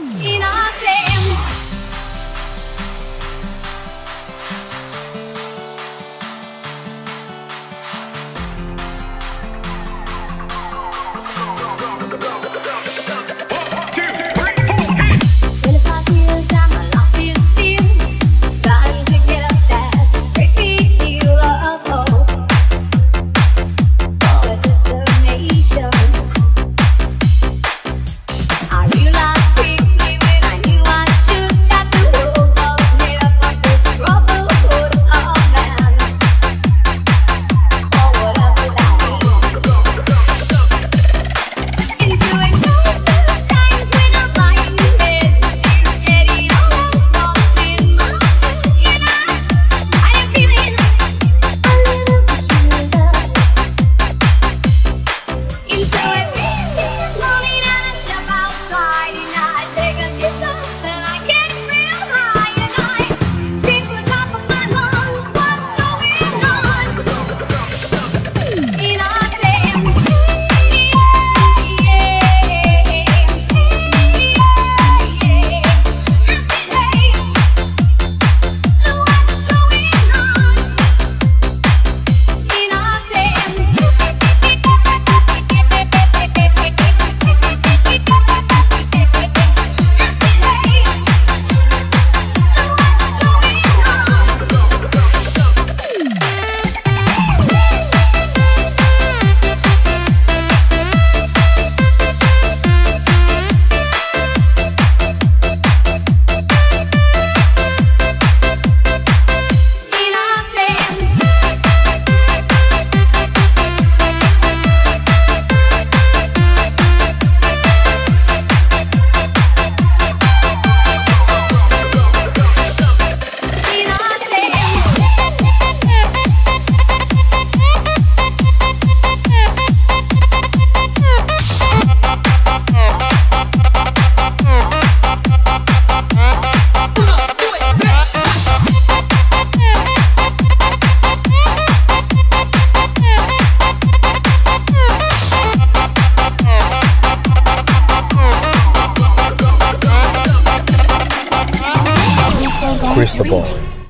Ina se risk.